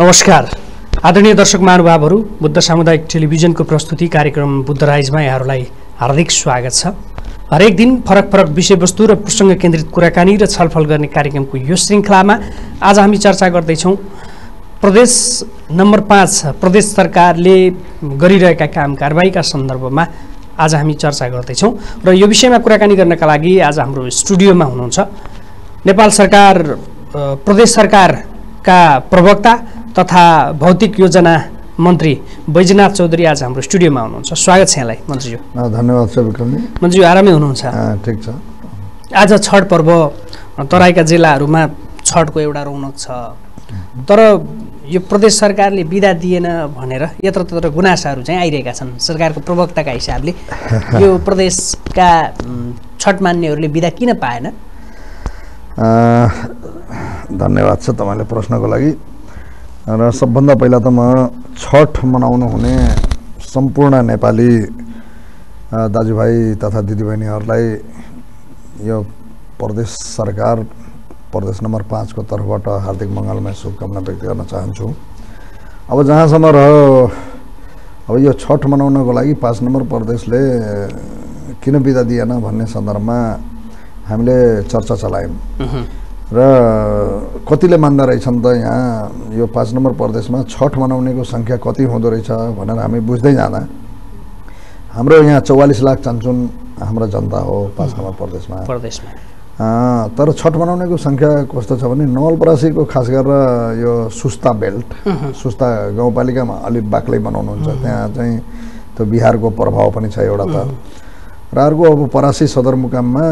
नमस्कार। आदरणीय दर्शक महानुभावहरू बुद्ध सामुदायिक टेलिभिजनको प्रस्तुति कार्यक्रम बुद्ध राइजमा यहाँहरूलाई हार्दिक स्वागत छ। हरेक दिन फरक फरक विषयवस्तु र प्रसङ्ग केन्द्रित कुराकानी र छलफल गर्ने कार्यक्रमको यो श्रृङ्खलामा आज हामी चर्चा गर्दैछौँ। प्रदेश नम्बर पाँच प्रदेश सरकारले गरिरहेका काम कारबाहीका सन्दर्भमा आज हामी चर्चा गर्दैछौँ र यो विषयमा कुराकानी गर्नका लागि आज हाम्रो स्टुडियोमा हुनुहुन्छ। नेपाल सरकार प्रदेश सरकारका प्रवक्ता तथा भौतिक योजना मन्त्री बैजनाथ चौधरी आज हाम्रो स्टुडियोमा हुनुहुन्छ। स्वागत छ यहाँलाई मन्त्रीज्यू। धन्यवाद छ मन्त्रीज्यू आरामै हुनुहुन्छ? ठिक छ। आज छठ पर्व तराईका जिल्लाहरूमा छठको एउटा रौनक छ। तर यो प्रदेश सरकारले बिदा दिएन भनेर यत्र तत्र गुनासाहरू चाहिँ आइरहेका छन्। सरकारको प्रवक्ताका हिसाबले यो प्रदेशका छठ मान्नेहरूले बिदा किन पाएन? धन्यवाद छ तपाईँले प्रश्नको लागि। र सबभन्दा पहिला त म छठ मनाउनु हुने सम्पूर्ण नेपाली दाजुभाइ तथा दिदीबहिनीहरूलाई यो प्रदेश सरकार प्रदेश नम्बर पाँचको तर्फबाट हार्दिक मङ्गलमय शुभकामना व्यक्त गर्न चाहन्छु। अब जहाँसम्म रह्यो अब यो छठ मनाउनको लागि पाँच नम्बर प्रदेशले किन बिदा दिएन भन्ने सन्दर्भमा हामीले चर्चा चलायौँ। र कतिले मान्दा रहेछन् त यहाँ? यो पाँच नम्बर प्रदेशमा छठ मनाउनेको सङ्ख्या कति हुँदो रहेछ भनेर हामी बुझ्दै जाँदा। हाम्रो यहाँ चौवालिस लाख चन्चुन हाम्रो जनता हो पाँच नम्बर प्रदेशमा। प्रदेशमा। तर छठ मनाउनेको सङ्ख्या कस्तो छ भने नवलपरासीको खास गरेर यो सुस्ता बेल्ट सुस्ता गाउँपालिकामा अलिक बाक्लै बनाउनुहुन्छ त्यहाँ चाहिँ त्यो बिहारको प्रभाव पनि छ एउटा त। र अर्को अब परासी सदरमुकाममा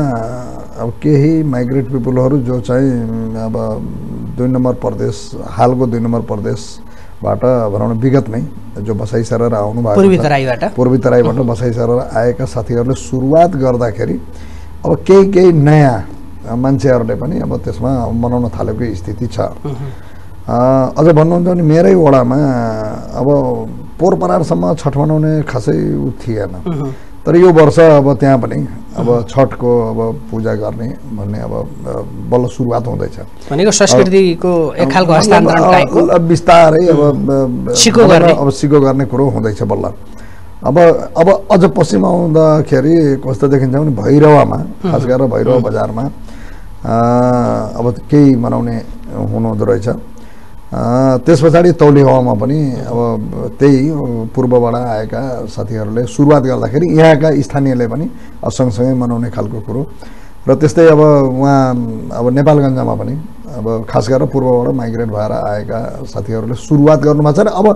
अब केही माइग्रेट पिपुलहरू जो चाहिँ अब दुई नम्बर प्रदेश हालको दुई नम्बर प्रदेशबाट भनौँ न विगतमै जो बसाइ सरेर आउनु भएको पूर्वी। तराईबाट? पूर्वी तराईबाट बसाइ सरेर आएका साथीहरूले सुरुवात गर्दाखेरि अब केही केही नयाँ मान्छेहरूले पनि अब त्यसमा मनाउन थालेको स्थिति छ। अझ भन्नुहुन्छ भने मेरै वडामा अब पोहोर परारसम्म छठ मनाउने खासै थिएन तर यो वर्ष अब त्यहाँ पनि अब छठको अब पूजा गर्ने भन्ने अब बल्ल सुरुवात हुँदैछ। भनेको संस्कृतिको एक खालको हस्तान्तरण बिस्तारै अब सिको गर्ने। अब सिको गर्ने कुरो हुँदैछ बल्ल। अब अब अझ पश्चिम आउँदाखेरि कस्तो देखिन्छ भने भैरवामा खास गरेर भैरव बजारमा अब केही मनाउने हुनुहुँदो रहेछ। त्यस पछाडि तौली हावामा पनि अब त्यही पूर्वबाट आएका साथीहरूले सुरुवात गर्दाखेरि यहाँका स्थानीयले पनि सँगसँगै मनाउने खालको कुरो। र त्यस्तै अब उहाँ अब नेपालगञ्जमा पनि अब खास गरेर पूर्वबाट माइग्रेट भएर आएका साथीहरूले सुरुवात गर्नुभएको छ र अब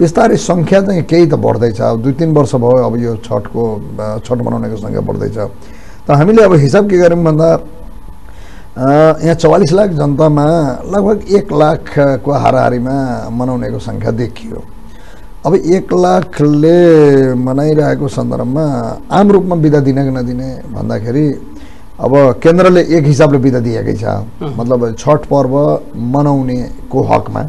बिस्तारै सङ्ख्या चाहिँ केही त बढ्दैछ। अब दुई तिन वर्ष भयो अब यो छठको छठ मनाउनेको सङ्ख्या बढ्दैछ। त हामीले अब हिसाब के गऱ्यौँ भन्दा यहाँ चौवालिस लाख जनतामा लगभग एक लाखको हाराहारीमा मनाउनेको सङ्ख्या देखियो। अब एक लाखले मनाइरहेको सन्दर्भमा आम रूपमा बिदा दिने कि नदिने भन्दाखेरि अब केन्द्रले एक हिसाबले बिदा दिएकै छ। मतलब छठ पर्व मनाउनेको हकमा।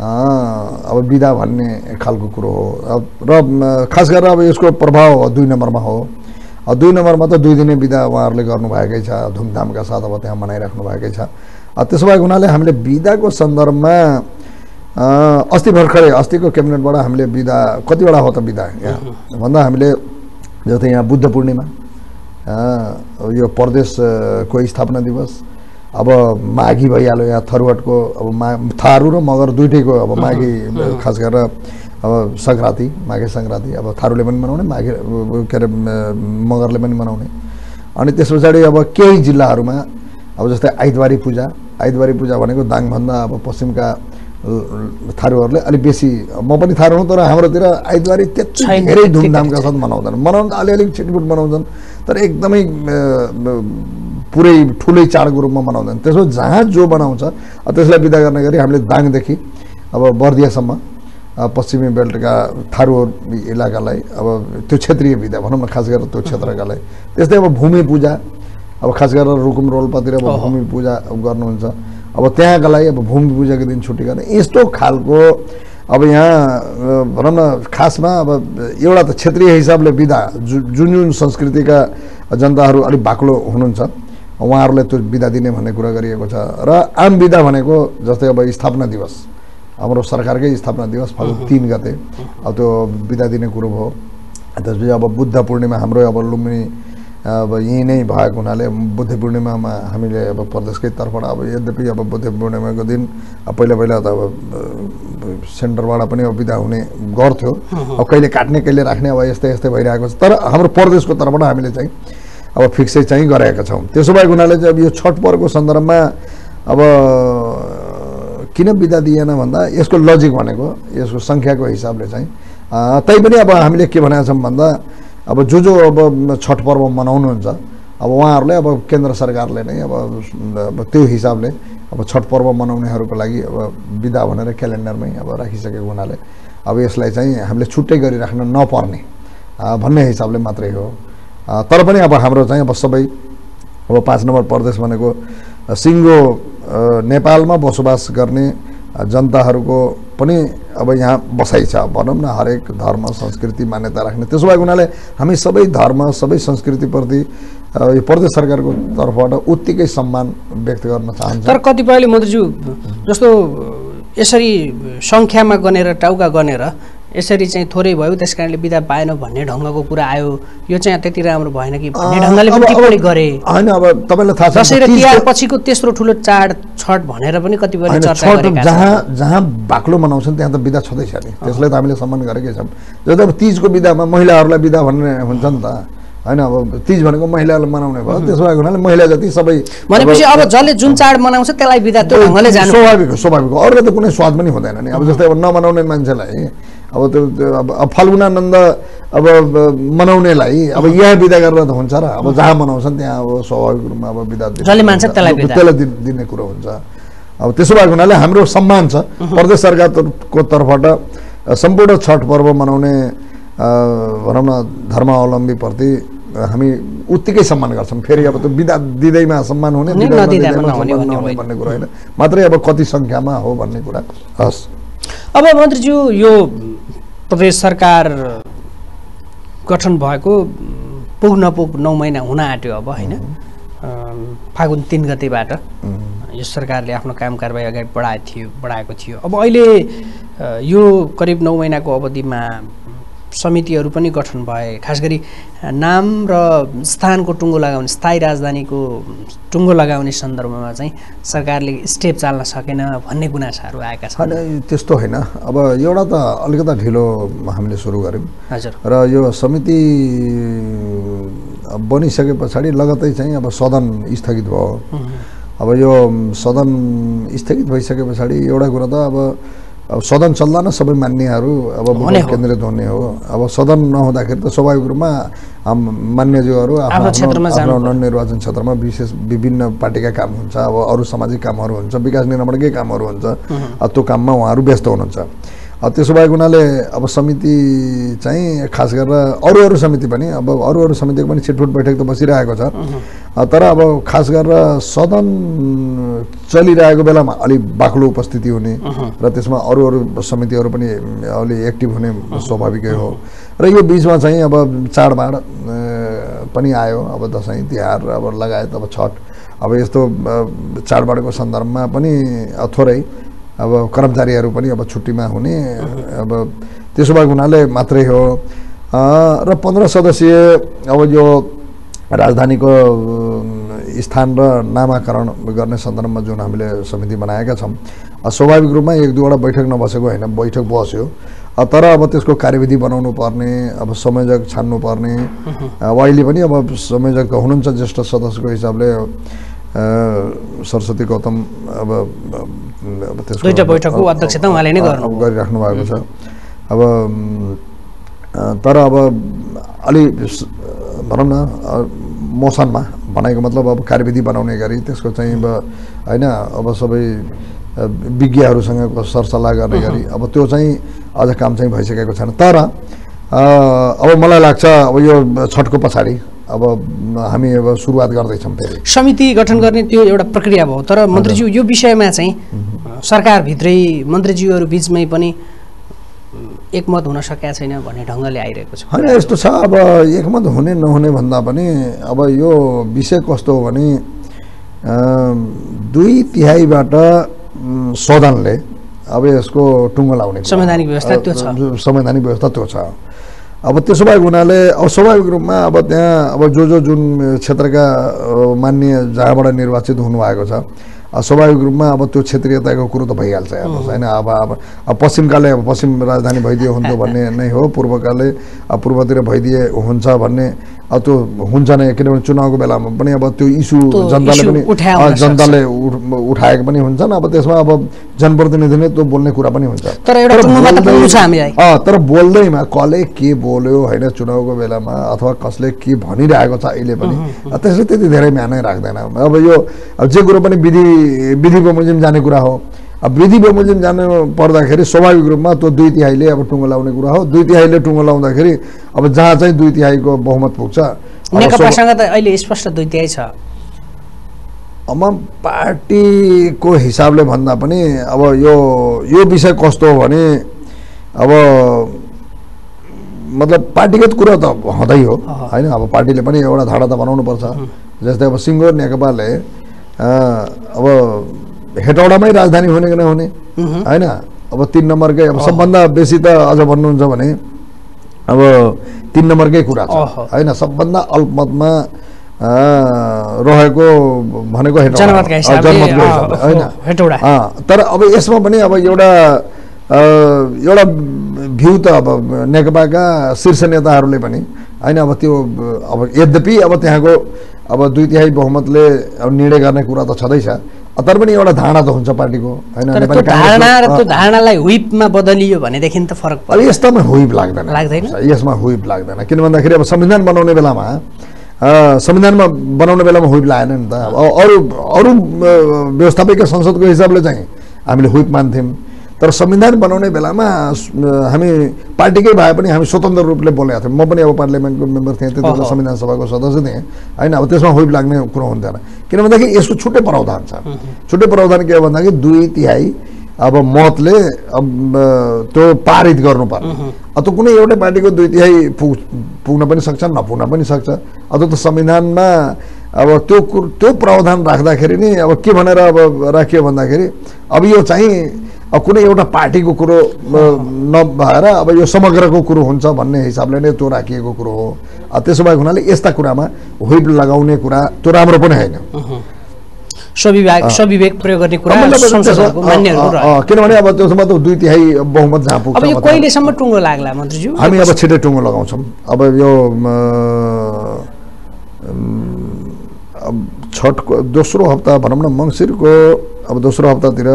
अब बिदा भन्ने खालको कुरो हो। अब र खास गरेर अब यसको प्रभाव दुई नम्बरमा हो। दुई नम्बरमा त दुई दिने बिदा उहाँहरूले गर्नुभएकै छ धुमधामका साथ अब त्यहाँ मनाइराख्नु भएकै छ। त्यसो भएको हुनाले हामीले बिदाको सन्दर्भमा अस्ति भर्खरै अस्तिको क्याबिनेटबाट हामीले बिदा कतिवटा हो त बिदा यहाँ? भन्दा हामीले जस्तै यहाँ बुद्ध पूर्णिमा यो प्रदेशको स्थापना दिवस अब माघी भइहाल्यो यहाँ थरुवाटको अब मा थारू र मगर दुइटैको अब माघी खास गरेर अब सङ्क्रान्ति माघे सङ्क्रान्ति अब थारूले पनि मनाउने माघे के अरे मगरले पनि मनाउने। अनि त्यस पछाडि अब केही जिल्लाहरूमा अब जस्तै आइतबारी पूजा आइतबारी पूजा भनेको दाङभन्दा अब पश्चिमका थारूहरूले अलिक बेसी म पनि थारू हुँ तर हाम्रोतिर आइतबारी त्यति धेरै धुमधामका साथ मनाउँदैन। मनाउनु त अलिअलि छिटपुट मनाउँछन् तर एकदमै पुरै ठुलै चाडको रूपमा मनाउँदैन। त्यसो जहाँ जो मनाउँछ अ, त्यसलाई बिदा गर्ने गरी हामीले दाङदेखि अब बर्दियासम्म पश्चिमी बेल्टका थारू इलाकालाई अब त्यो क्षेत्रीय विधा भनौँ न खास गरेर त्यो क्षेत्रकालाई। त्यस्तै अब भूमि पूजा अब खास गरेर रुकुम रोल्पातिर अब। भूमि पूजा गर्नुहुन्छ। अब त्यहाँका लागि अब भूमि पूजाको दिन छुट्टी गर्ने यस्तो खालको अब यहाँ भनौँ न खासमा अब एउटा त क्षेत्रीय हिसाबले विधा जु जुन जुन संस्कृतिका जनताहरू अलिक बाक्लो हुनुहुन्छ उहाँहरूलाई त्यो बिदा दिने भन्ने कुरा गरिएको छ। र आम बिदा भनेको जस्तै अब स्थापना दिवस हाम्रो सरकारकै स्थापना दिवस फागुन तिन गते। अब त्यो बिदा दिने कुरो भयो। त्यसपछि अब बुद्ध पूर्णिमा हाम्रो अब लुम्बिनी अब यहीँ नै भएको हुनाले बुद्ध पूर्णिमामा हामीले अब प्रदेशकै तर्फबाट अब यद्यपि अब बुद्ध पूर्णिमाको दिन पहिला पहिला त अब सेन्टरबाट पनि अब बिदा हुने गर्थ्यो। अब कहिले काट्ने कहिले राख्ने अब यस्तै यस्तै भइरहेको छ। तर हाम्रो प्रदेशको तर्फबाट हामीले चाहिँ अब फिक्सै चाहिँ गरेका छौँ। त्यसो भएको हुनाले चाहिँ अब यो छठ पर्वको सन्दर्भमा अब किन बिदा दिएन भन्दा यसको लजिक भनेको यसको सङ्ख्याको हिसाबले चाहिँ तैपनि अब हामीले के भनेका छौँ भन्दा अब जो जो अब छठ पर्व मनाउनुहुन्छ अब उहाँहरूले अब केन्द्र सरकारले नै अब त्यो हिसाबले अब छठ पर्व मनाउनेहरूको लागि अब बिदा भनेर क्यालेन्डरमै अब राखिसकेको हुनाले अब यसलाई चाहिँ हामीले छुट्टै गरिराख्न नपर्ने भन्ने हिसाबले मात्रै हो। तर पनि अब हाम्रो चाहिँ अब सबै अब पाँच नम्बर प्रदेश भनेको सिङ्गो नेपालमा बसोबास गर्ने जनताहरूको पनि अब यहाँ बसाइ छ। भनौँ न हरेक धर्म संस्कृति मान्यता राख्ने। त्यसो भएको हुनाले हामी सबै धर्म सबै संस्कृतिप्रति यो प्रदेश सरकारको तर्फबाट उत्तिकै सम्मान व्यक्त गर्न चाहन्छ। तर कतिपयले मन्त्रीज्यू जस्तो यसरी सङ्ख्यामा गनेर टाउका गनेर यसरी चाहिँ थोरै भयो त्यस कारणले बिदा पाएन भन्ने ढङ्गको कुरा आयो। यो चाहिँ त्यति राम्रो भएन कि भन्ने ढङ्गले पनि टिप्पणी गरे। होइन अब तपाईँलाई थाहा छ दसैँ र तिजको- तिहार पछिको तेस्रो ठुलो चाड छठ भनेर पनि कतिपयले होइन चर्चा जहाँ जहाँ बाक्लो मनाउँछन् त्यहाँ त बिदा छँदैछ नि। त्यसलाई त हामीले सम्मान गरेकै छौँ। जस्तै अब तिजको बिदामा महिलाहरूलाई बिदा भन्ने हुन्छ नि त। होइन अब तिज भनेको महिलाले मनाउने भयो। त्यसो भएको हुनाले महिला जति सबै भनेपछि अब जसले जुन चाड मनाउँछ त्यसलाई बिदा त्यो ढङ्गले जानु। स्वाभाविक हो स्वाभाविक हो। अरूले त कुनै स्वाद पनि हुँदैन नि। अब जस्तै अब नमनाउने मान्छेलाई अब त्यो अब फाल्गुनानन्द अब मनाउनेलाई अब यहाँ बिदा गरेर त हुन्छ र। अब जहाँ मनाउँछन् त्यहाँ अब स्वाभाविक रूपमा अब हुन्छ। त्यसलाई दिने कुरो हुन्छ। अब त्यसो भएको हुनाले हाम्रो सम्मान छ। प्रदेश सरकारको तर्फबाट सम्पूर्ण छठ पर्व मनाउने भनौँ न धर्मावलम्बीप्रति हामी उत्तिकै सम्मान गर्छौँ फेरि अब त्यो बिदा दिँदैमा सम्मान हुने। भन्ने कुरो होइन। मात्रै अब कति सङ्ख्यामा हो भन्ने कुरा हस्। अब मन्त्रीज्यू यो प्रदेश सरकार गठन भएको पुग नपुग नौ महिना हुन आँट्यो अब होइन? फागुन तिन गतेबाट यो सरकारले आफ्नो काम कारबाही अगाडि बढाएको थियो बढाएको थियो। अब अहिले यो करिब नौ महिनाको अवधिमा समितिहरू पनि गठन भए। खास गरी नाम र स्थानको टुङ्गो लगाउने स्थायी राजधानीको टुङ्गो लगाउने सन्दर्भमा चाहिँ सरकारले स्टेप चाल्न सकेन भन्ने गुनासाहरू आएका छन्। त्यस्तो होइन। अब एउटा त अलिकता ढिलो हामीले सुरु गऱ्यौँ। हजुर। र यो समिति बनिसके पछाडि लगतै चाहिँ अब सदन स्थगित भयो। अब यो सदन स्थगित भइसके पछाडि एउटा कुरो त अब अब सदन चल्दा न सबै मान्यहरू अब। केन्द्रित हुने हो। अब सदन नहुँदाखेरि त स्वाभाविक रूपमा मान्यज्यूहरू आफ्नो आफ्नो। निर्वाचन क्षेत्रमा विशेष विभिन्न पार्टीका काम हुन्छ। अब अरू सामाजिक कामहरू हुन्छ विकास निर्माणकै कामहरू हुन्छ। अब त्यो काममा उहाँहरू व्यस्त हुनुहुन्छ। त्यसो भएको हुनाले अब समिति चाहिँ खास गरेर अरू अरू समिति पनि अब अरू अरू समितिको पनि छिटफुट बैठक त बसिरहेको छ। तर अब खास गरेर सदन चलिरहेको बेलामा अलिक बाक्लो उपस्थिति हुने र त्यसमा अरू अरू समितिहरू पनि अलि एक्टिभ हुने स्वाभाविकै हो। र यो बिचमा चाहिँ अब चाडबाड पनि आयो। अब दसैँ तिहार अब लगायत अब छठ। अब यस्तो चाडबाडको सन्दर्भमा पनि थोरै अब कर्मचारीहरू पनि अब छुट्टीमा हुने अब त्यसो भएको हुनाले मात्रै हो। र पन्ध्र सदस्यीय अब यो राजधानीको स्थान र नामाकरण गर्ने सन्दर्भमा जुन हामीले समिति बनाएका छौँ स्वाभाविक रूपमा एक दुईवटा बैठक नबसेको होइन बैठक बस्यो। तर अब त्यसको कार्यविधि बनाउनु पर्ने अब संयोजक छान्नु पर्ने अब अहिले पनि अब संयोजक हुनुहुन्छ ज्येष्ठ सदस्यको हिसाबले। सरस्वती गौतम अब दुईटा बैठकको अध्यक्षता उहाँले नै गर्नुभयो। गरिराख्नु भएको छ। अब तर अब अलि भनौँ न मोसनमा भनाइको मतलब अब कार्यविधि बनाउने गरी त्यसको चाहिँ अब होइन अब सबै विज्ञहरूसँगको सरसल्लाह गर्ने गरी अब त्यो चाहिँ अझ काम चाहिँ भइसकेको छैन। तर अब मलाई लाग्छ अब यो छठको पछाडि अब हामी अब सुरुवात गर्दैछौँ फेरि। समिति गठन गर्ने त्यो एउटा प्रक्रिया भयो तर मन्त्रीज्यू यो विषयमा चाहिँ सरकारभित्रै मन्त्रीज्यूहरू बिचमै पनि एकमत हुन सकेका छैन भन्ने ढङ्गले आइरहेको छ। होइन यस्तो छ अब एकमत हुने नहुने भन्दा पनि अब यो विषय कस्तो हो भने दुई तिहाईबाट सदनले अब यसको टुङ्गो लाउने। संवैधानिक व्यवस्था त्यो छ। संवैधानिक व्यवस्था त्यो छ। अब त्यसो भएको हुनाले अब स्वाभाविक रूपमा अब त्यहाँ अब जो जो जुन क्षेत्रका मान्य जहाँबाट निर्वाचित हुनुभएको छ स्वाभाविक रूपमा अब त्यो क्षेत्रीयताको कुरो त भइहाल्छ हेर्नुहोस् होइन? अब अब अब पश्चिमकाले अब पश्चिम राजधानी भइदिए हुन्थ्यो भन्ने नै हो पूर्वकाले पूर्वतिर भइदिए हुन्छ भन्ने अब त्यो हुन्छ नै किनभने चुनावको बेलामा पनि अब त्यो इस्यु जनताले पनि। जनताले उठ- उठाएको पनि हुन्छन्। अब त्यसमा अब जनप्रतिनिधिले त्यो बोल्ने कुरा पनि हुन्छ। तर बोल्दैमा कसले के बोल्यो होइन चुनावको बेलामा अथवा कसले के भनिरहेको छ अहिले पनि त्यसले त्यति धेरै म्यानै राख्दैन। अब यो अब जे कुरो पनि विधि विधि बमोजिम जाने कुरा हो। अब विधि बमोजिम जानु पर्दाखेरि स्वाभाविक रूपमा त्यो दुई तिहाईले अब टुङ्गो लाउने कुरा हो। दुई तिहाईले टुङ्गो लाउँदाखेरि अब जहाँ चाहिँ दुई तिहाईको बहुमत पुग्छ नेकपासँग त अहिले स्पष्ट दुई तिहाई छ। अब पार्टीको हिसाबले भन्दा पनि अब यो यो विषय कस्तो हो भने अब मतलब पार्टीगत कुरा त हुँदै हो होइन? अब पार्टीले पनि एउटा धारा त बनाउनु पर्छ जस्तै अब सिङ्गो नेकपाले अब हेटौडामै राजधानी हुने कि नहुने? होइन। अब तिन नम्बरकै अब सबभन्दा बेसी त अझ भन्नुहुन्छ भने अब तिन नम्बरकै कुरा छ। होइन सबभन्दा अल्पमतमा रहेको भनेको हेटौडा तर अब यसमा पनि अब एउटा एउटा भ्यू त अब नेकपाका शीर्ष नेताहरूले पनि होइन अब त्यो अब यद्यपि अब त्यहाँको अब दुई तिहाई बहुमतले अब निर्णय गर्ने कुरा त छँदैछ। तर पनि एउटा धारणा त हुन्छ पार्टीको। होइन धारणा र त्यो धारणालाई हुइपमा बदलियो भनेदेखि त फरक अब यस्तामा हुइप लाग्दैन। लाग्दैन? यसमा हुइप लाग्दैन। किन भन्दाखेरि अब संविधान बनाउने बेलामा संविधानमा बनाउने बेलामा हुइप लागेन नि त। अब अरू अरू अ, व्यवस्थापकीय संसदको हिसाबले चाहिँ हामीले हुइप मान्थ्यौँ। तर संविधान बनाउने बेलामा हामी पार्टीकै भए पनि हामी स्वतन्त्र रूपले बोलेका थियौँ। म पनि अब पार्लियामेन्टको मेम्बर थिएँ त्यति बेला। संविधान सभाको सदस्य थिएँ। होइन अब त्यसमा हुइप लाग्ने कुरो हुन्थेन। किन भन्दाखेरि यसको छुट्टै प्रावधान छ। छुट्टै प्रावधान के हो भन्दाखेरि दुई तिहाई अब मतले अब त्यो पारित गर्नुपर्ने अब त्यो कुनै एउटै पार्टीको दुई तिहाई पुग पुग्न पनि सक्छ नपुग्न पनि सक्छ। अब त्यो त संविधानमा अब त्यो त्यो प्रावधान राख्दाखेरि नै अब के भनेर अब राखियो भन्दाखेरि अब यो चाहिँ कुनै एउटा पार्टीको कुरो नभएर अब यो समग्रको कुरो हुन्छ भन्ने हिसाबले नै त्यो राखिएको कुरो हो। त्यसो भएको हुनाले यस्ता कुरामा हुइप लगाउने कुरा त्यो राम्रो पनि होइन। किनभने अब त्यसमा त दुई तिहाई बहुमत जहाँ पुग्छ कहिलेसम्म टुङ्गो लाग्ला मन्त्रीज्यू? हामी अब छिटै टुङ्गो लगाउँछौँ। अब यो छठको दोस्रो हप्ता भनौँ न मङ्सिरको अब दोस्रो हप्तातिर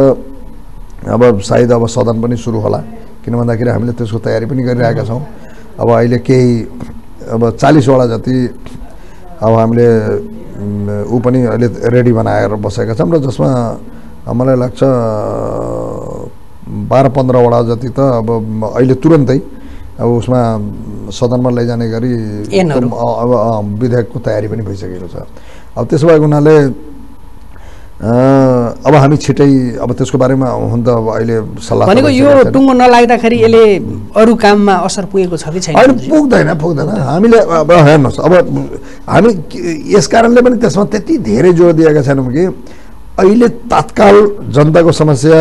अब सायद अब सदन पनि सुरु होला किन भन्दाखेरि हामीले त्यसको तयारी पनि गरिरहेका छौँ। अब अहिले केही अब चालिसवटा जति अब हामीले ऊ पनि अहिले रेडी बनाएर बसेका छौँ र जसमा मलाई लाग्छ बाह्र पन्ध्रवटा जति त अब अहिले तुरन्तै अब उसमा सदनमा लैजाने गरी अब विधेयकको तयारी पनि भइसकेको छ। अब त्यसो भएको हुनाले अब हामी छिटै अब त्यसको बारेमा हुन त अब अहिले सल्लाह भनेको यो। टुङ्गो नलाग्दाखेरि यसले अरू काममा असर पुगेको छ कि छैन मन्त्रीज्यू? पुग्दैन पुग्दैन हामीले अब हेर्नुहोस् अब हामी यस कारणले पनि त्यसमा त्यति धेरै जोड दिएका छैनौँ कि अहिले तत्काल जनताको समस्या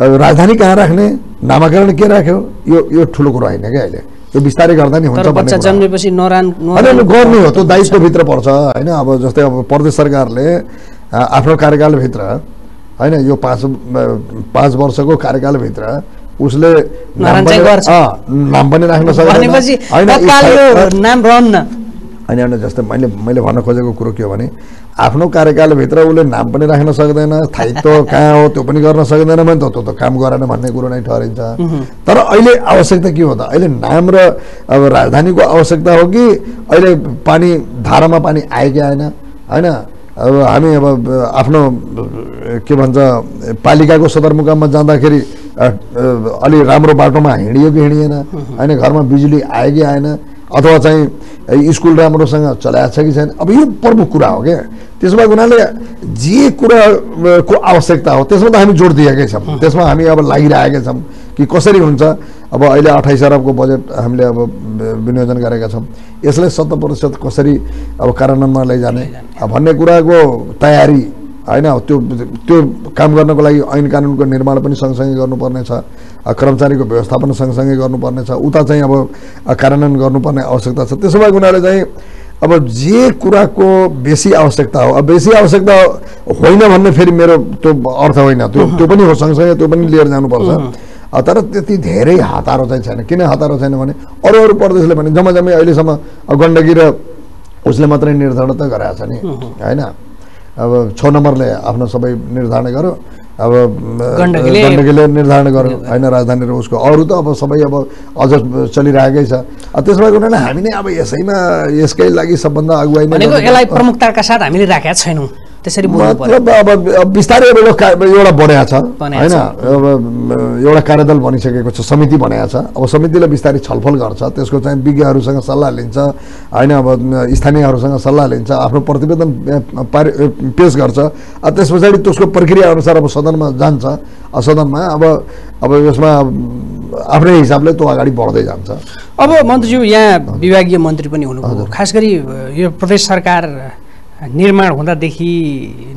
राजधानी कहाँ राख्ने नामाकरण के राख्यो यो यो ठुलो कुरो होइन क्या अहिले यो बिस्तारै गर्दा नि हुन्छ बच्चा। जन्मेपछि नरान गर्ने हो त्यो दायित्वभित्र पर्छ होइन अब जस्तै अब प्रदेश सरकारले आफ्नो कार्यकालभित्र होइन यो पाँच पाँच वर्षको कार्यकालभित्र उसले नाम पनि- राख्न सक्दैन होइन होइन जस्तै मैले मैले भन्न खोजेको कुरो के हो भने आफ्नो कार्यकालभित्र उसले नाम पनि राख्न सक्दैन स्थायित्व कहाँ हो त्यो पनि गर्न सक्दैन भने त त्यो त काम गरेन भन्ने कुरो नै ठहरिन्छ। तर अहिले आवश्यकता के हो त? अहिले नाम र अब राजधानीको आवश्यकता हो कि अहिले पानी धारामा पानी आयो कि आएन होइन? अब हामी अब आफ्नो के भन्छ पालिकाको सदरमुकाममा जाँदाखेरि अलि राम्रो बाटोमा हिँडियो कि हिँडिएन होइन घरमा बिजुली आयो कि आएन अथवा चाहिँ स्कुल राम्रोसँग चलाएको छ कि छैन अब यो प्रमुख कुरा हो क्या। त्यसो भएको हुनाले जे कुराको आवश्यकता हो त्यसमा त हामी जोड दिएकै छौँ। त्यसमा हामी अब लागिरहेकै छौँ कि कसरी हुन्छ। अब अहिले अठाइस अरबको बजेट हामीले अब विनियोजन गरेका छौँ। यसलाई शत प्रतिशत कसरी अब कार्यान्वयनमा लैजाने। भन्ने कुराको तयारी होइन त्यो त्यो काम गर्नको लागि ऐन कानुनको निर्माण पनि सँगसँगै गर्नुपर्ने छ अ, कर्मचारीको व्यवस्थापन सँगसँगै गर्नुपर्ने छ उता चाहिँ अब कार्यान्वयन गर्नुपर्ने आवश्यकता छ। त्यसो भएको हुनाले चाहिँ अब जे कुराको बेसी आवश्यकता हो अब बेसी आवश्यकता होइन भन्ने फेरि मेरो त्यो अर्थ होइन। त्यो त्यो पनि हो सँगसँगै त्यो पनि लिएर जानुपर्छ। तर त्यति धेरै हतारो चाहिँ छैन। किन हतारो छैन भने अरू अरू प्रदेशले भने जम्मा जम्मै अहिलेसम्म गण्डकी र उसले मात्रै निर्धारण त गराएको छ नि। होइन? अब छ नम्बरले आफ्नो सबै निर्धारण गर्यो। अब गण्डकीले- निर्धारण गर्यो। होइन राजधानी र उसको अरू त अब सबै अब अझ चलिरहेकै छ। त्यसो भएको हुनाले हामी नै अब यसैमा यसकै लागि सबभन्दा अगुवाई नै। यसलाई प्रमुखताका साथ हामीले राखेका छैनौँ। त्यसरी मतलब अब बिस्तारै अब एउटा का- एउटा बनेको छ। होइन? एउटा कार्यदल बनिसकेको छ समिति बनाएको छ। अब समितिले बिस्तारै छलफल गर्छ त्यसको चाहिँ विज्ञहरूसँग सल्लाह लिन्छ। होइन? अब स्थानीयहरूसँग सल्लाह लिन्छ आफ्नो प्रतिवेदन पारि पेश गर्छ। त्यस पछाडि त्यसको प्रक्रिया अनुसार अब सदनमा जान्छ। सदनमा अब अब यसमा आफ्नै हिसाबले त्यो अगाडि बढ्दै जान्छ। अब मन्त्रीज्यू यहाँ विभागीय मन्त्री पनि हुनुभयो। खास गरी यो प्रदेश सरकार निर्माण हुँदादेखि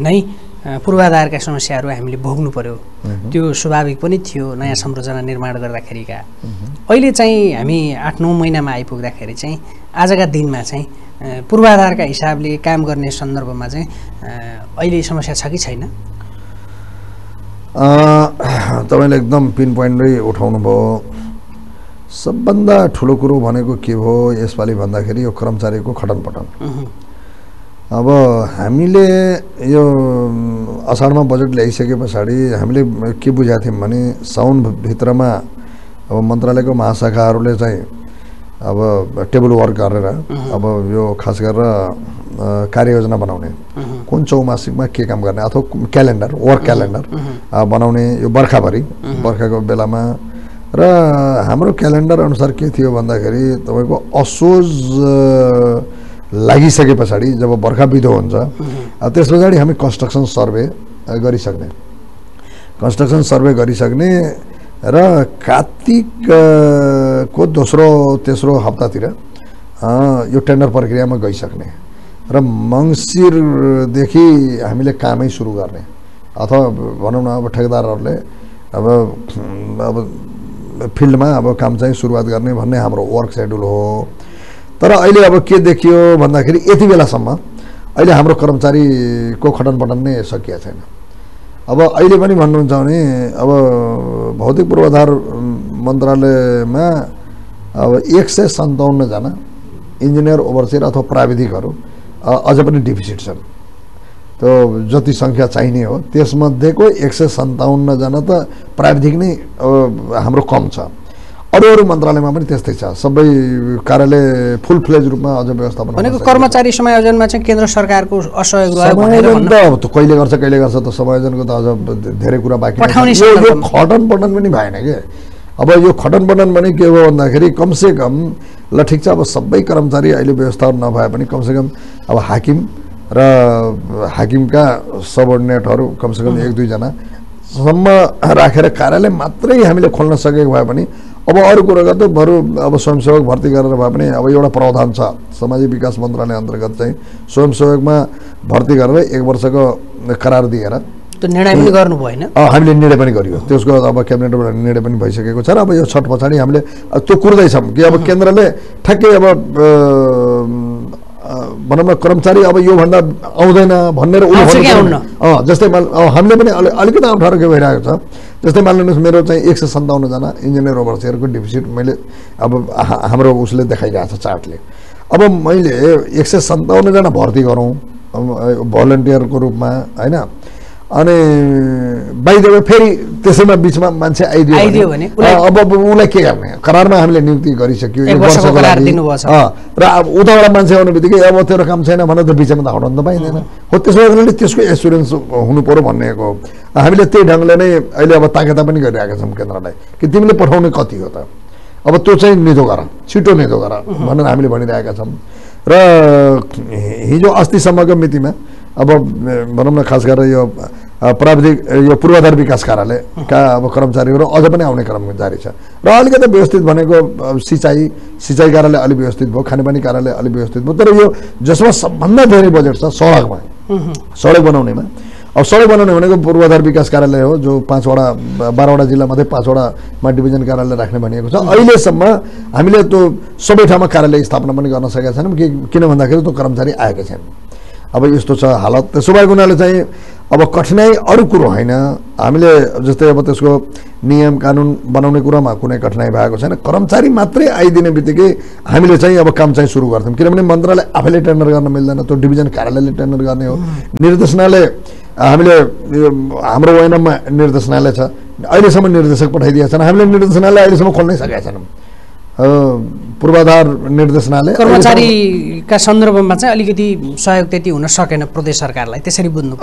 नै पूर्वाधारका समस्याहरू हामीले भोग्नु पर्यो। त्यो स्वाभाविक पनि थियो नयाँ संरचना निर्माण गर्दाखेरिका। अहिले चाहिँ हामी आठ नौ महिनामा आइपुग्दाखेरि चाहिँ आजका दिनमा चाहिँ पूर्वाधारका हिसाबले काम गर्ने सन्दर्भमा चाहिँ अहिले समस्या छ कि छैन? तपाईँले एकदम पिन पोइन्टै उठाउनु भयो। सबभन्दा ठुलो कुरो भनेको के हो यसपालि भन्दाखेरि यो कर्मचारीको खटनपटन। अब हामीले यो अम, असाढमा बजेट ल्याइसके पछाडि हामीले के बुझाएको थियौँ भने साउनभित्रमा अब मन्त्रालयको महाशाखाहरूले चाहिँ अब टेबल वर्क गरेर अब यो खास गरेर कार्ययोजना बनाउने। कुन चौमासिकमा के काम गर्ने अथवा क्यालेन्डर वर्क क्यालेन्डर बनाउने यो बर्खाभरि। बर्खाको बेलामा र हाम्रो क्यालेन्डर अनुसार के थियो भन्दाखेरि तपाईँको असोज लागिसके पछाडि जब बर्खा बिदो हुन्छ त्यस पछाडि हामी कन्स्ट्रक्सन सर्वे गरिसक्ने। कन्स्ट्रक्सन सर्वे गरिसक्ने र कात्तिक अ, को दोस्रो तेस्रो हप्तातिर यो टेन्डर प्रक्रियामा गइसक्ने र मङ्सिरदेखि हामीले कामै सुरु गर्ने। अथवा भनौँ न अब ठेकेदारहरूले अब अब फिल्डमा अब काम चाहिँ सुरुवात गर्ने भन्ने हाम्रो वर्क सेड्युल हो। तर अहिले अब के देखियो भन्दाखेरि यति बेलासम्म अहिले हाम्रो कर्मचारीको खटनपटन नै सकिएको छैन। अब अहिले पनि भन्नुहुन्छ भने अब भौतिक पूर्वाधार मन्त्रालयमा अब एक सय सन्ताउन्नजना इन्जिनियर ओभरसियर अथवा प्राविधिकहरू अझ पनि डिफिसिट छन्। त्यो जति सङ्ख्या चाहिने हो त्यसमध्येको एक सय सन्ताउन्नजना त प्राविधिक नै हाम्रो कम छ। अरू अरू मन्त्रालयमा पनि त्यस्तै छ। सबै कार्यालय फुल फ्लेज रूपमा अझ व्यवस्थापन भनेको कर्मचारी समायोजनमा चाहिँ केन्द्र सरकारको असहयोग समायोजन त अब त कहिले गर्छ कहिले गर्छ त समायोजनको त अझ धेरै कुरा बाँकी। खटन पटन पनि भएन कि? अब यो खटन पटन पनि के हो भन्दाखेरि कमसे कम ल ठिक छ अब सबै कर्मचारी अहिले व्यवस्था नभए पनि कमसेकम अब हाकिम र हाकिमका सबअर्डिनेटहरू कमसेकम एक दुईजना सम्म राखेर कार्यालय मात्रै हामीले खोल्न सकेको भए पनि अब अरू कुरोका त बरु अब स्वयंसेवक भर्ती गरेर भए पनि अब एउटा प्रावधान छ। सामाजिक विकास मन्त्रालय अन्तर्गत चाहिँ स्वयंसेवकमा भर्ती गरेर एक वर्षको करार दिएर त्यो निर्णय पनि गर्नु भएन। हामीले निर्णय पनि गरियो। त्यसको अब क्याबिनेटबाट निर्णय पनि भइसकेको छ र अब यो छठ पछाडि हामीले त्यो कुर्दैछौँ कि अब केन्द्रले ठ्याक्कै अब भनौँ न कर्मचारी अब योभन्दा आउँदैन भनेर जस्तै हामीले पनि अलि अलिकति अप्ठ्यारो के भइरहेको छ जस्तै मानिलिनुहोस् मेरो चाहिँ एक सय सन्ताउन्नजना इन्जिनियर ओभरसियरको डिफिसिट मैले अब हाम्रो उसले देखाइरहेको छ चार्टले। अब मैले एक सय सन्ताउन्नजना भर्ती गरौँ भलन्टियरको रूपमा होइन? अनि बाइदेव फेरि त्यसैमा बिचमा मान्छे आइदियो भने। अब उसलाई के गर्ने करारमा हामीले नियुक्ति गरिसक्यो र अब उताबाट मान्छे आउने बित्तिकै अब तेरो काम छैन भने त बिचमा त हटाउनु त पाइँदैन हो त्यसो गर्नाले त्यसको एसुरेन्स हुनु पऱ्यो भन्नेको हो। हामीले त्यही ढङ्गले नै अहिले अब ताकेता पनि गरिरहेका छौँ केन्द्रलाई कि तिमीले पठाउने कति हो त? अब त्यो चाहिँ निधो गर छिटो निधो गर भनेर हामीले भनिरहेका छौँ। र हिजो अस्तिसम्मको मितिमा अब भनौँ न खास गरेर यो प्राविधिक यो पूर्वाधार विकास कार्यालयका अब कर्मचारीहरू अझ पनि आउने क्रम जारी छ। र अलिकति व्यवस्थित भनेको सिँचाइ सिँचाइ कार्यालय अलिक व्यवस्थित भयो खानेपानी कार्यालय अलिक व्यवस्थित भयो तर यो जसमा सबभन्दा धेरै बजेट छ सडकमा। सडक बनाउनेमा। अब सडक बनाउने भनेको पूर्वाधार विकास कार्यालय हो जो पाँचवटा बाह्रवटा जिल्लामध्ये पाँचवटामा डिभिजन कार्यालय राख्ने भनिएको छ। अहिलेसम्म हामीले त्यो सबै ठाउँमा कार्यालय स्थापना पनि गर्न सकेका छैनौँ कि किन भन्दाखेरि त्यो कर्मचारी आएका छैन। अब यस्तो छ हालत। त्यसो भएको हुनाले चाहिँ अब कठिनाइ अरू कुरो होइन। हामीले जस्तै अब त्यसको नियम कानुन बनाउने कुरामा कुनै कठिनाइ भएको छैन। कर्मचारी मात्रै आइदिने बित्तिकै हामीले चाहिँ अब काम चाहिँ सुरु गर्थ्यौँ। किनभने मन्त्रालय आफैले टेन्डर गर्न मिल्दैन त्यो डिभिजन कार्यालयले टेन्डर गर्ने हो। निर्देशनालय हामीले हाम्रो वैनममा निर्देशनालय छ। अहिलेसम्म निर्देशक पठाइदिएका छन्। हामीले निर्देशनालय अहिलेसम्म खोल्नै सकेका छैनौँ। पूर्वाधार अहिलेसम्म- कर्मचारीका सन्दर्भमा चाहिँ अलिकति सहयोग त्यति हुन सकेन प्रदेश सरकारलाई। त्यसरी बुझ्नु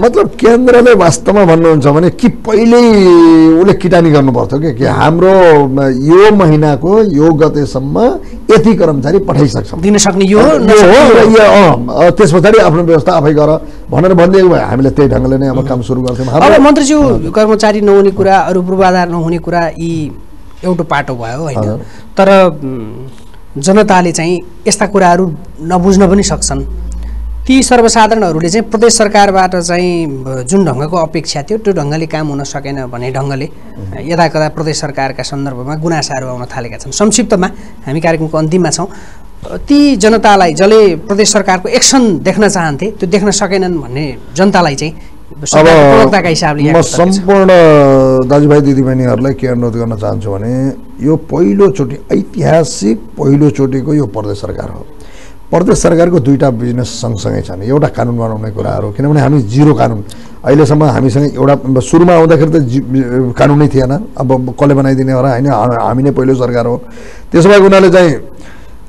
मतलब केन्द्रले वास्तवमा भन्नुहुन्छ भने कि पहिल्यै उसले किटानी गर्नुपर्थ्यो कि? कि हाम्रो यो महिनाको यो गतेसम्म यति कर्मचारी पठाइसक्छौँ। दिन सक्ने यो हो त्यस पछाडि आफ्नो व्यवस्था आफै गर। भनेर भनिदिएको भए हामीले त्यही ढङ्गले नै अब काम सुरु गर्थ्यौँ। अब मन्त्रीज्यू कर्मचारी नहुने कुरा अरू पूर्वाधार नहुने कुरा यी एउटा पाटो भयो होइन। तर जनताले चाहिँ यस्ता कुराहरू नबुझ्न पनि सक्छन्। ती सर्वसाधारणहरूले चाहिँ प्रदेश सरकारबाट चाहिँ जुन ढङ्गको अपेक्षा थियो त्यो ढङ्गले काम हुन सकेन भन्ने ढङ्गले यदा कदा प्रदेश सरकारका सन्दर्भमा गुनासाहरू आउन थालेका छन्। संक्षिप्तमा हामी कार्यक्रमको अन्तिममा छौँ। ती जनतालाई जसले प्रदेश सरकारको एक्सन देख्न चाहन्थे त्यो देख्न सकेनन् भन्ने जनतालाई चाहिँ हिसाबले म। सम्पूर्ण दाजुभाइ दिदीबहिनीहरूलाई के अनुरोध गर्न चाहन्छु भने यो पहिलोचोटि ऐतिहासिक पहिलोचोटिको यो प्रदेश सरकार हो। प्रदेश सरकारको दुईवटा बिजनेस सँगसँगै छन्। एउटा कानुन बनाउने कुराहरू किनभने हामी जिरो कानुन। अहिलेसम्म हामीसँग एउटा सुरुमा आउँदाखेरि त जि कानुनै थिएन। अब कसले बनाइदिने होला होइन? हामी नै पहिलो सरकार हो। त्यसो भएको हुनाले चाहिँ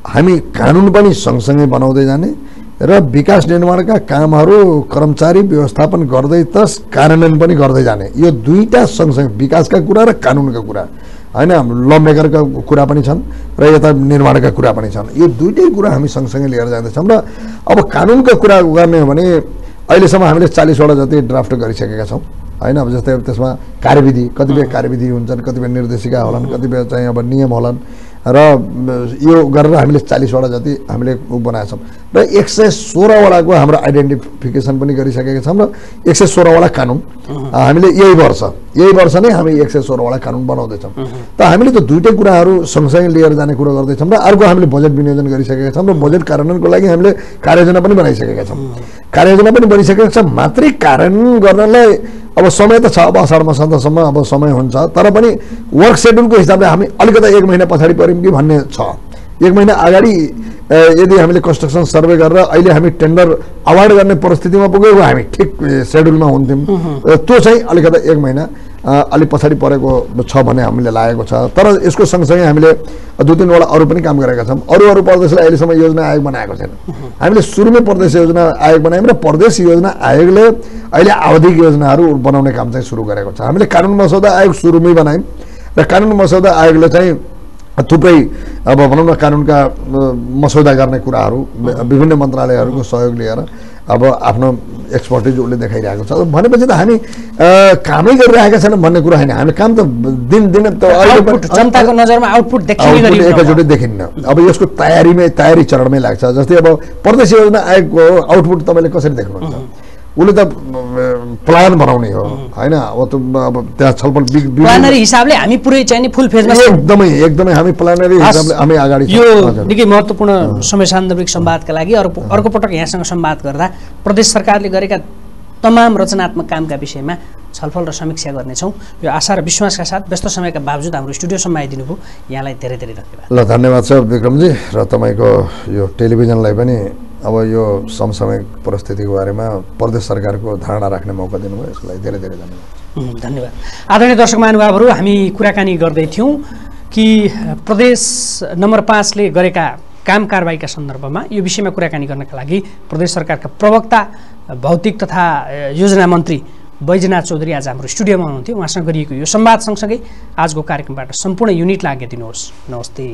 हामी कानुन पनि सँगसँगै बनाउँदै जाने। र विकास निर्माणका कामहरू कर्मचारी व्यवस्थापन गर्दै त कार्यान्वयन पनि गर्दै जाने। यो दुईवटा सँगसँगै विकासका कुरा र कानुनका कुरा। होइन ल मेकरका कुरा पनि छन् र यता निर्माणका कुरा पनि छन्। यो दुइटै कुरा हामी सँगसँगै लिएर जाँदैछौँ र अब कानुनका कुरा गर्ने हो भने अहिलेसम्म हामीले चालिसवटा जति ड्राफ्ट गरिसकेका छौँ। होइन अब जस्तै अब त्यसमा कार्यविधि कतिपय कार्यविधि हुन्छन् कतिपय निर्देशिका होलान् कतिपय चाहिँ अब नियम होलान्। र यो गरेर हामीले चालिसवटा जति हामीले उ बनाएका छौँ। र एक सय सोह्रवटाको हाम्रो आइडेन्टिफिकेसन पनि गरिसकेका छौँ र एक सय सोह्रवटा कानुन। हामीले यही वर्ष यही वर्ष नै हामी एक सय सोह्रवटा कानुन बनाउँदैछौँ। त हामीले त दुइटै कुराहरू सँगसँगै लिएर जाने कुरो गर्दैछौँ र अर्को हामीले बजेट विनियोजन गरिसकेका छौँ र बजेट कार्यान्वयनको लागि हामीले कार्ययोजना पनि बनाइसकेका छौँ। कार्ययोजना पनि बनिसकेका छ मात्रै कार्यान्वयन गर्नलाई अब समय त छ अब असाढ मसान्तसम्म अब समय हुन्छ। तर पनि वर्क सेड्युलको हिसाबले हामी अलिकति एक महिना पछाडि पऱ्यौँ कि भन्ने छ। एक महिना अगाडि यदि हामीले कन्स्ट्रक्सन सर्वे गरेर अहिले हामी टेन्डर अवार्ड गर्ने परिस्थितिमा पुगेको हामी ठिक सेड्युलमा हुन्थ्यौँ। र त्यो चाहिँ अलिकति एक महिना अलिक पछाडि परेको छ भन्ने हामीले लागेको छ। तर यसको सँगसँगै हामीले दुई तिनवटा अरू पनि काम गरेका छौँ। अरू अरू प्रदेशले अहिलेसम्म योजना आयोग बनाएको छैन। हामीले सुरुमै प्रदेश योजना आयोग बनायौँ र प्रदेश योजना आयोगले अहिले आवधिक योजनाहरू बनाउने काम चाहिँ सुरु गरेको छ। हामीले कानुन मसौदा आयोग सुरुमै बनायौँ र कानुन मसौदा आयोगले चाहिँ थुप्रै अब भनौँ न कानुनका मसौदा गर्ने कुराहरू विभिन्न मन्त्रालयहरूको सहयोग लिएर अब आफ्नो एक्सपर्टिज उसले देखाइरहेको छ। भनेपछि त हामी कामै गरिरहेका छैनौँ भन्ने कुरा होइन। हामी काम त दिन दिन त जनताको नजरमा आउटपुट एकैचोटि देखिन्न। अब यसको तयारीमै तयारी चरणमै लाग्छ। जस्तै अब प्रदेश योजना आयोगको आउटपुट तपाईँले कसरी देख्नुहुन्छ? उसले त प्लान बनाउने हो होइन अब त अब त्यहाँ छलफल प्लानरी हिसाबले हामी पुरै चाहिँ नि फुल फेजमा। एकदमै एकदमै हामी प्लानरी हस्, हिसाबले हामी अगाडि छौँ। यो। निकै महत्त्वपूर्ण समय सान्दर्भिक सम्वादका लागि अर्को अर्को पटक यहाँसँग सम्वाद गर्दा प्रदेश सरकारले गरेका तमाम रचनात्मक कामका विषयमा छलफल र समीक्षा गर्नेछौँ। यो आशा र विश्वासका साथ व्यस्त समयका बावजुद हाम्रो स्टुडियोसम्म आइदिनु भयो यहाँलाई धेरै धेरै धन्यवाद। ल धन्यवाद छ विक्रमजी र तपाईँको यो टेलिभिजनलाई पनि अब यो समसामयिक परिस्थितिको बारेमा प्रदेश सरकारको धारणा राख्ने मौका दिनुभयो। यसको लागि धेरै धेरै धन्यवाद। धन्यवाद। आदरणीय दर्शक महानुभावहरू हामी कुराकानी गर्दै थियौँ कि प्रदेश नम्बर पाँचले गरेका काम कारवाहीका सन्दर्भमा यो विषयमा कुराकानी गर्नका लागि प्रदेश सरकारका प्रवक्ता भौतिक तथा योजना मन्त्री बैजनाथ चौधरी आज हाम्रो स्टुडियोमा हुनुहुन्थ्यो। उहाँसँग गरिएको यो संवाद सँगसँगै आजको कार्यक्रमबाट सम्पूर्ण युनिट आज्ञा दिनुहोस् नमस्ते।